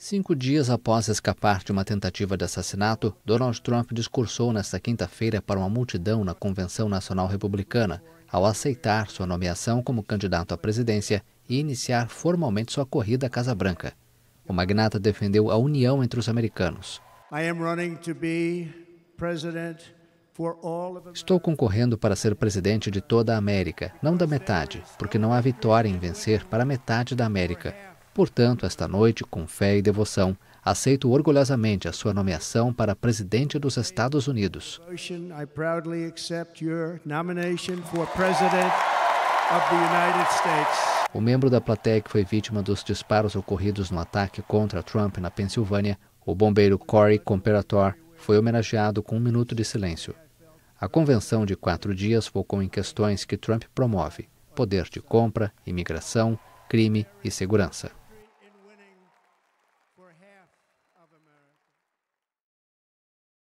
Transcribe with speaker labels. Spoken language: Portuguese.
Speaker 1: Cinco dias após escapar de uma tentativa de assassinato, Donald Trump discursou nesta quinta-feira para uma multidão na Convenção Nacional Republicana, ao aceitar sua nomeação como candidato à presidência e iniciar formalmente sua corrida à Casa Branca. O magnata defendeu a união entre os americanos. Estou concorrendo para ser presidente de toda a América, não da metade, porque não há vitória em vencer para metade da América. Portanto, esta noite, com fé e devoção, aceito orgulhosamente a sua nomeação para presidente dos Estados Unidos. O membro da plateia que foi vítima dos disparos ocorridos no ataque contra Trump na Pensilvânia, o bombeiro Corey Comperator, foi homenageado com um minuto de silêncio. A convenção de quatro dias focou em questões que Trump promove: poder de compra, imigração, crime e segurança. for half of America.